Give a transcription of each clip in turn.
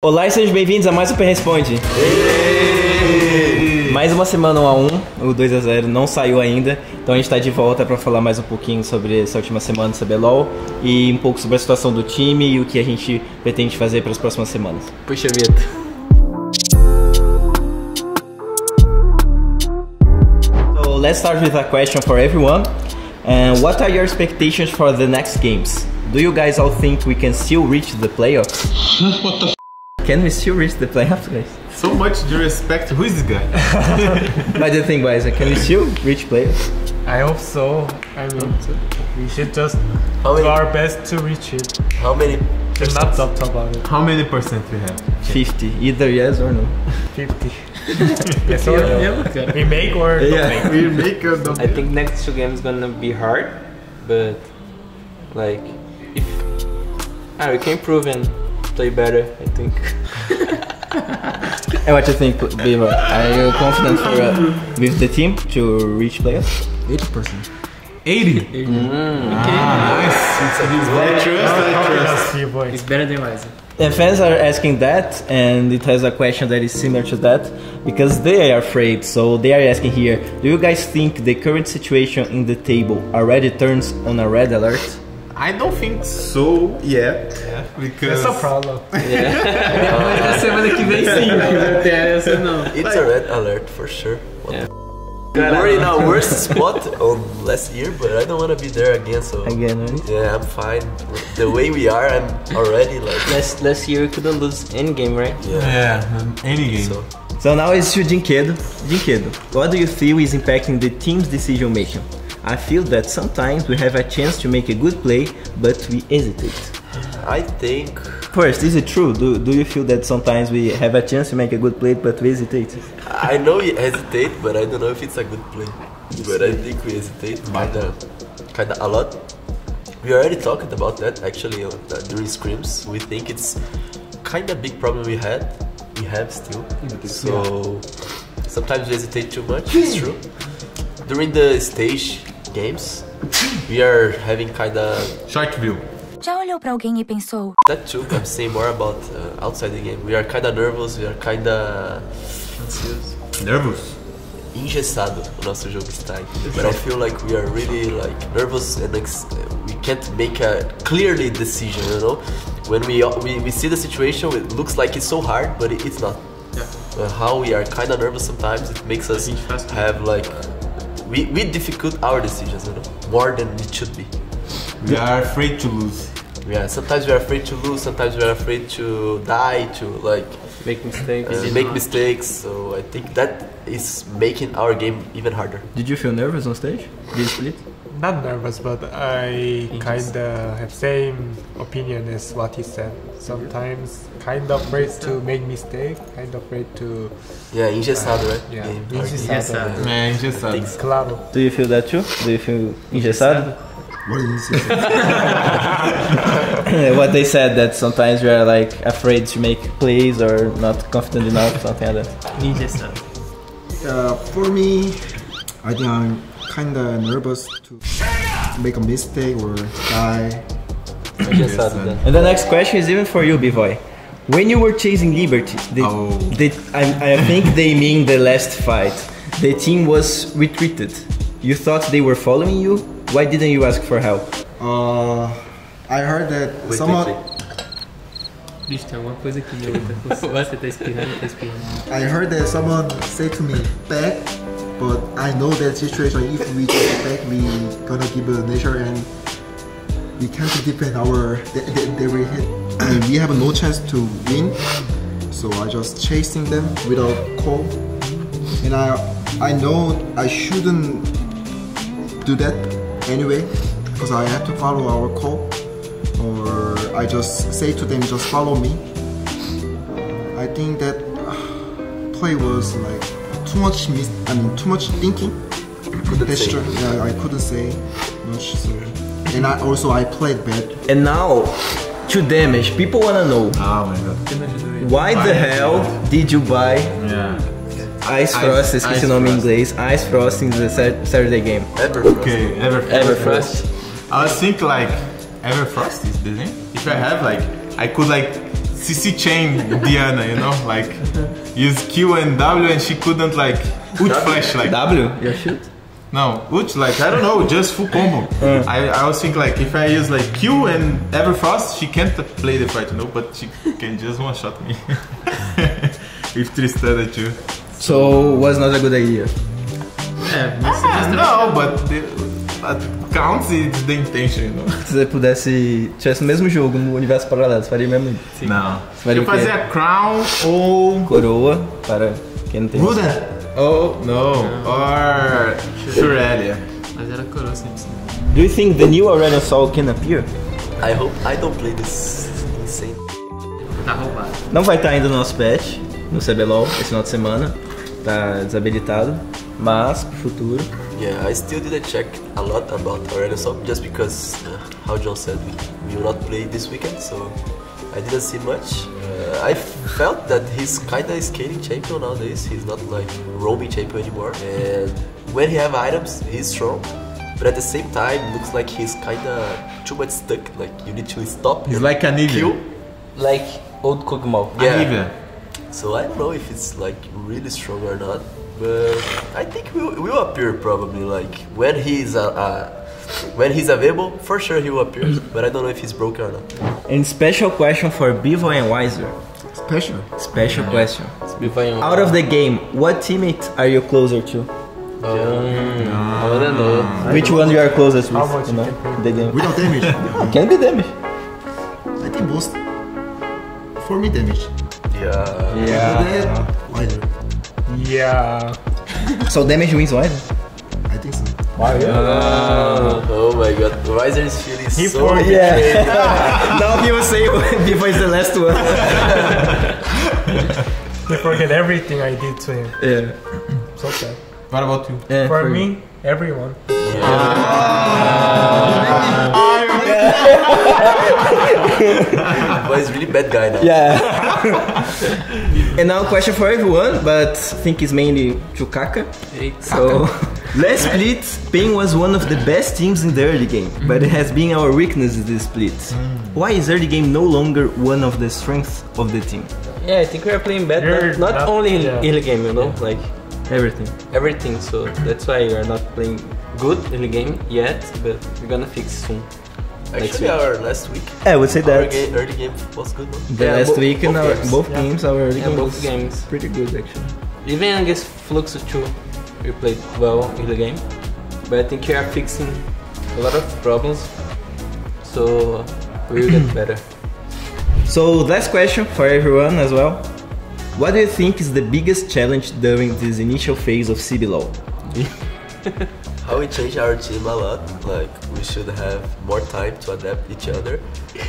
Olá e sejam bem-vindos a mais um Pen Responde. Mais uma semana 1 a 1 o 2 a 0 não saiu ainda, então a gente está de volta para falar mais um pouquinho sobre essa última semana do CBLOL e um pouco sobre a situação do time e o que a gente pretende fazer para as próximas semanas. Puxa vida. So let's start with a question for everyone. And what are your expectations for the next games? Do you guys all think we can still reach the playoffs? what the Can we still reach the playoffs, guys? So much disrespect. Who is this guy? What the thing, guys? Can we still reach playoffs? I hope so. I mean, we should just How do many? our best to reach it. How many? Should not talk about it. How many percent we have? 50. Either yes or no. 50. yes or no? We make or don't make? we make a double. I think next two games gonna be hard, but like if ah, we can improve and play better. I think. And what do you think, Beaver? Are you confident for, uh, with the team to reach playoffs? 80. Ah, nice. I trust, I trust. See, boy. It's better than Ryzen. And fans are asking that, and it has a question that is similar to that because they are afraid. So they are asking here: Do you guys think the current situation in the table already turns on a red alert? I don't think so yet. Because That's a problem. Mas semana que vem sim, até essa não. It's a red alert for sure. What Yeah. the We're in our worst spot on last year, but I don't want to be there again. So Again, right? yeah, I'm fine. The way we are, I'm already like last last year we couldn't lose any game, right? yeah. yeah, any game. So So now it's to dyNquedo. dyNquedo, what do you feel is impacting the team's decision making? I feel that sometimes we have a chance to make a good play, but we hesitate. I think First, is it true? Do, do you feel that sometimes we have a chance to make a good play, but we hesitate? I know we hesitate, but I don't know if it's a good play. But I think we hesitate kinda, kinda a lot. We already talked about that actually uh, during scrims. We think it's kinda big problem we had, we have still. So sometimes we hesitate too much. It's true. During the stage games, we are having kinda Short view. Já olhou pra alguém e pensou: that too. I'm saying more about uh, outside the game. We are kinda nervous. We are kinda Nervous. engessado o nosso jogo está. But I feel like we are really like nervous and ex- we can't make a clearly decision, you know? When we, we we see the situation, it looks like it's so hard, but it, it's not. Uh, how we are kind of nervous sometimes, it makes us have like we we difficult our decisions, you know, more than it should be. We are afraid to lose. Yeah, sometimes we are afraid to lose, sometimes we are afraid to die, to like Make mistakes. uh, make mistakes. So I think that is making our game even harder. Did you feel nervous on stage? Did you split? Not nervous, but I kinda have same opinion as what he said. Sometimes kind of afraid to make mistake, kind of afraid to Yeah, engessado, right? yeah, Game. engessado. Man, just uh, Claro. Do you feel that too? Do you feel engessado? what they said that sometimes we are like afraid to make plays or not confident enough, something like that. Ninja sabe. Uh, for me, I think I'm kinda nervous to make a mistake or die. Then. And the next question is even for you, B-Boy. When you were chasing Liberty, the, Oh. the, I, I think they mean the last fight. The team was retreated. You thought they were following you? Why didn't you ask for help? Uh, I heard that someone. wait, wait. Bicho, tem alguma coisa aqui minha outra. Você tá espirrando, tá espirrando. I heard that someone say to me back, but I know that situation. If we take back, we gonna give a nature and we can't defend our. They, will hit. we have no chance to win. So I just chasing them without call, and I I know I shouldn't do that anyway because I have to follow our call, or I just say to them just follow me. I think that uh, play was like too much mis- I mean too much thinking. That's say. true. Yeah, I couldn't say much. So. And I also I played bad. And now, to damage, people wanna know Oh my god. why the hell did you buy Yeah. Ice Frost, esqueci Ice o nome em Frost. inglês, Ice Frost in the Saturday game? Ever. Okay, ever Everfrost. I was thinking like Everfrost is the name. If I have like I could like CC chain Diana, you know, like use Q and W, and she couldn't like ult flash like W? Yeah, shoot? no ult like I don't know, just full combo. I, I was thinking like if I use like Q and Everfrost, she can't play the fight, you know, but she can just one shot me if with Tristana too. So was not a good idea. É, mas você Ah, no, but the, but counts it's the intention. Se você pudesse. tivesse o mesmo jogo no universo paralelo, você faria mesmo Não. Faria Eu o quê? fazia Crown ou coroa para quem não tem. Ruden, Oh no, or Shurelia. Mas era coroa sempre. sim. Do you think the new Aurelion Sol can appear? I hope I don't play this insane. Tá roubado. Não vai estar ainda no nosso patch, no CBLOL, esse final de semana. Tá desabilitado. Mas, pro futuro. Yeah, I still didn't check a lot about Aurelion Sol just because, uh, how John said, we, we will not play this weekend, so I didn't see much. Uh, I felt that he's kinda skating champion nowadays. He's not like roaming champion anymore, and when he have items, he's strong. But at the same time, looks like he's kinda too much stuck. Like you need to stop. He's like Anivia. kill. Like old Kog'Maw. Yeah. Anivia. So I don't know if it's like really strong or not, but I think will will appear probably like when he's uh, uh, when he's available. For sure he will appear, but I don't know if he's broken or not. And special question for Bevo and Wizer. special. Special question. Vai um. Out of the game, what teammate are you closer to? I wanna know. Which one you are closest with? How much you know, you can pay? the game. Without damage, Can be damage. I think most. For me, damage. Yeah. Yeah. Wider. Yeah. So damage wins Wizer. I think so. Ah. Oh my god, Wizer is feeling He so forgot. betrayed. now he will say Bevo is the last one. He forget everything I did to him. yeah. So sad. What about you? yeah. For me, everyone. Ah. But he's really bad guy now. Yeah. and now question for everyone, but I think it's mainly to Kaka. Eita. So last split, Pain was one of the best teams in the early game, but it has been our weakness in this split. Why is early game no longer one of the strengths of the team? Yeah, I think we are playing bad. You're Not, not not- only in yeah. early game, you know, like Everything. everything. So that's why we are not playing good in the game yet, but we're gonna fix soon. Next Actually, week. our last week, I would say our that game, early game was good. No? the Yeah, last bo- week in both our, games. both Yeah. games, our early Yeah, game both was games. pretty good actually. Even against Fluxo too, we played well in the game. But I think we are fixing a lot of problems, so we will get better. So last question for everyone as well. What do you think is the biggest challenge during this initial phase of CBLOL? How we changed our team a lot. Like we should have more time to adapt each other.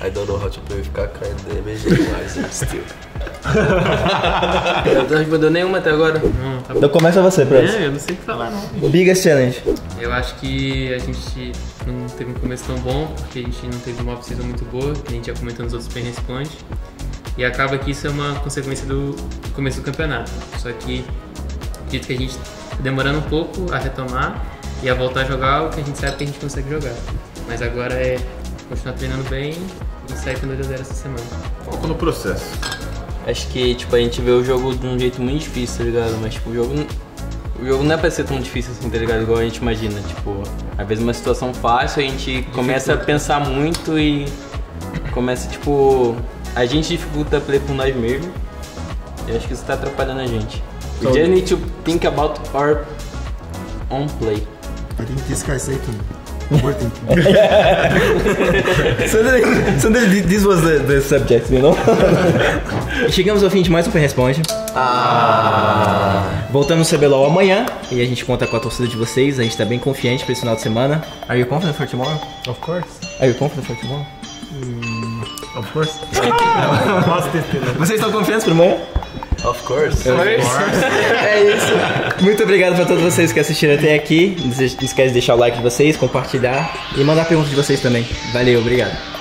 I don't know how to play with Kaka and damage and Riser still. Eu não respondeu nenhuma até agora. Não, tá bom. Então começa você, Press. É, eu não sei o que falar não. Biggest challenge. Eu acho que a gente não teve um começo tão bom, porque a gente não teve uma off-season muito boa, que a gente já comentou nos outros Pen Responde. E acaba que isso é uma consequência do do começo do campeonato. Só que acredito que a gente tá demorando um pouco a retomar e a voltar a jogar o que a gente sabe que a gente consegue jogar. Mas agora é continuar treinando bem e sair com 2x0 essa semana. Foco no processo. Acho que, tipo, a gente vê o jogo de um jeito muito difícil, tá ligado? Mas, tipo, o jogo, o jogo não é pra ser tão difícil assim, tá ligado? Igual a gente imagina. Tipo, às vezes uma situação fácil, a gente começa a pensar muito e começa, tipo... A gente dificulta play por nós mesmos. E acho que isso tá atrapalhando a gente. We just need to think about our own play. I think this guy said to overthinking. Suddenly, suddenly this was the, the subject, you know? Chegamos ao fim de mais um Responde. Voltamos no CBLOL amanhã e a gente conta com a torcida de vocês. A gente tá bem confiante pra esse final de semana. Are you confident for tomorrow? Of course. Are you confident for tomorrow? Of course. Feeling. Vocês estão confiantes para amanhã? Of course. É isso. Muito obrigado pra todos vocês que assistiram até aqui. Não esquece de deixar o like de vocês, compartilhar e mandar perguntas de vocês também. Valeu, obrigado.